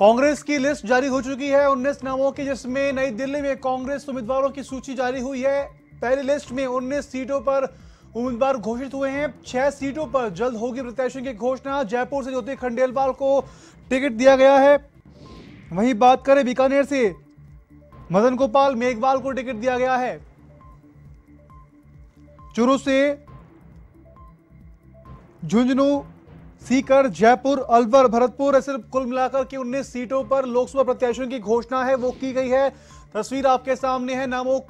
कांग्रेस की लिस्ट जारी हो चुकी है 19 नामों की, जिसमें नई दिल्ली में कांग्रेस उम्मीदवारों की सूची जारी हुई है। पहली लिस्ट में 19 सीटों पर उम्मीदवार घोषित हुए हैं। छह सीटों पर जल्द होगी प्रत्याशियों की घोषणा। जयपुर से ज्योति खंडेलवाल को टिकट दिया गया है। वहीं बात करें बीकानेर से, मदन गोपाल मेघवाल को टिकट दिया गया है। चुरू से झुंझुनू सीकर, जयपुर, अलवर, भरतपुर, ऐसे कुल मिलाकर के 19 सीटों पर लोकसभा प्रत्याशियों की घोषणा है, वो की गई है। तस्वीर आपके सामने है, नामों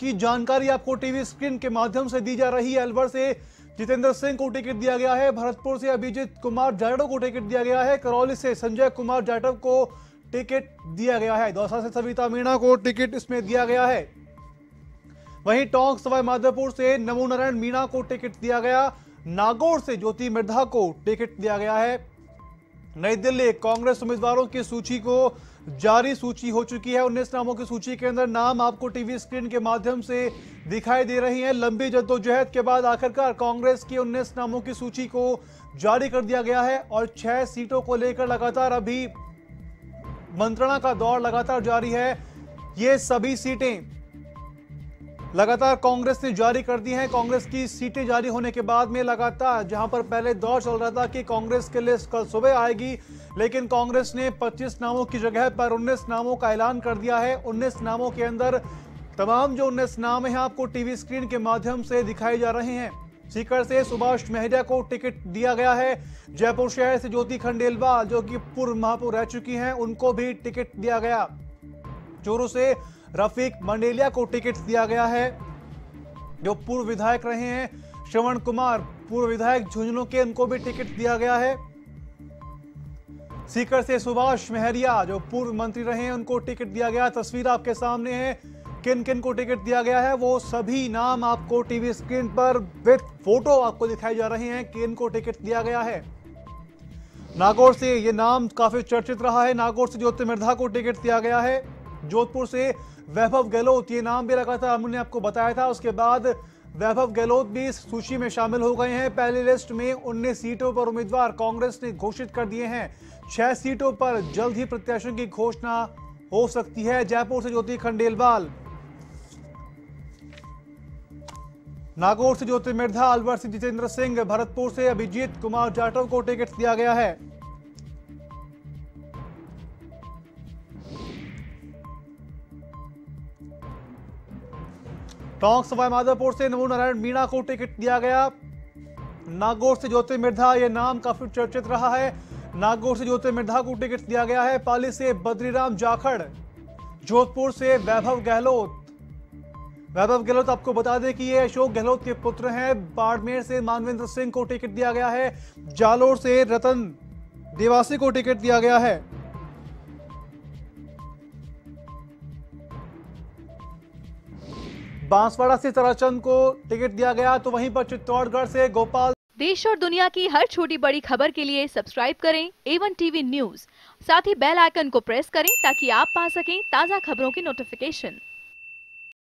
की जानकारी आपको टीवी स्क्रीन के माध्यम से दी जा रही है। अलवर से जितेंद्र सिंह को टिकट दिया गया है, भरतपुर से अभिजीत कुमार जाटव को टिकट दिया गया है, करौली से संजय कुमार जाटव को टिकट दिया गया है। दौसा से सविता मीणा को टिकट इसमें दिया गया है। वहीं टोंक, सवाई माधोपुर से नमो नारायण मीणा को टिकट दिया गया। नागौर से ज्योति मिर्धा को टिकट दिया गया है। नई दिल्ली, कांग्रेस उम्मीदवारों की सूची को जारी सूची हो चुकी है। उन्नीस नामों की सूची के अंदर नाम आपको टीवी स्क्रीन के माध्यम से दिखाई दे रही हैं। लंबी जद्दोजहद के बाद आखिरकार कांग्रेस की उन्नीस नामों की सूची को जारी कर दिया गया है और छह सीटों को लेकर लगातार अभी मंत्रणा का दौर लगातार जारी है। ये सभी सीटें लगातार कांग्रेस ने जारी कर दी है। कांग्रेस की सीटें जारी होने के बाद में लगातार, जहाँ पर पहले दौर चल रहा था कि कांग्रेस की लिस्ट कल सुबह आएगी, लेकिन कांग्रेस ने 25 नामों की जगह पर 19 नामों का ऐलान कर दिया है। 19 नामों के अंदर तमाम जो 19 नाम हैं, आपको टीवी स्क्रीन के माध्यम से दिखाए जा रहे हैं। सीकर से सुभाष मेहरिया को टिकट दिया गया है। जयपुर शहर से ज्योति खंडेलवाल, जो कि पूर्व महापौर रह चुकी हैं, उनको भी टिकट दिया गया। चोरू से रफीक मंडेलिया को टिकट दिया गया है। जो पूर्व विधायक रहे हैं, श्रवण कुमार, पूर्व विधायक झुंझुनू के, उनको भी टिकट दिया गया है। सीकर से सुभाष मेहरिया, जो पूर्व मंत्री रहे हैं, उनको टिकट दिया गया। तस्वीर आपके सामने है। किन किन को टिकट दिया गया है, वो सभी नाम आपको टीवी स्क्रीन पर विथ फ़ोटो आपको दिखाई जा रहे हैं। किन को टिकट दिया गया है? नागौर से ये नाम काफ़ी चर्चित रहा है। नागौर से ज्योति मिर्धा को टिकट दिया गया है। जोधपुर से वैभव गहलोत, ये नाम भी लगा था हमने आपको बताया था। उसके बाद वैभव गहलोत भी इस सूची में शामिल हो गए हैं। पहली लिस्ट में 19 सीटों पर उम्मीदवार कांग्रेस ने घोषित कर दिए हैं। छह सीटों पर जल्द ही प्रत्याशियों की घोषणा हो सकती है। जयपुर से ज्योति खंडेलवाल, नागौर से ज्योति मिर्धा, अलवर से जितेंद्र सिंह, भरतपुर से अभिजीत कुमार जाटव को टिकट दिया गया है। टोंक सवाई माधोपुर से नमो नारायण मीणा को टिकट दिया गया। नागौर से ज्योति मिर्धा, ये नाम काफ़ी चर्चित रहा है। नागौर से ज्योति मिर्धा को टिकट दिया गया है। पाली से बद्रीराम जाखड़, जोधपुर से वैभव गहलोत। वैभव गहलोत आपको बता दें कि ये अशोक गहलोत के पुत्र हैं। बाड़मेर से मानवेंद्र सिंह को टिकट दिया गया है। जालोर से रतन देवासी को टिकट दिया गया है। बांसवाड़ा से तराचंद को टिकट दिया गया तो वहीं पर चित्तौड़गढ़ से गोपाल देश और दुनिया की हर छोटी बड़ी खबर के लिए सब्सक्राइब करें एवन टीवी न्यूज़ साथ ही बेल आइकन को प्रेस करें ताकि आप पा सकें ताज़ा खबरों की नोटिफिकेशन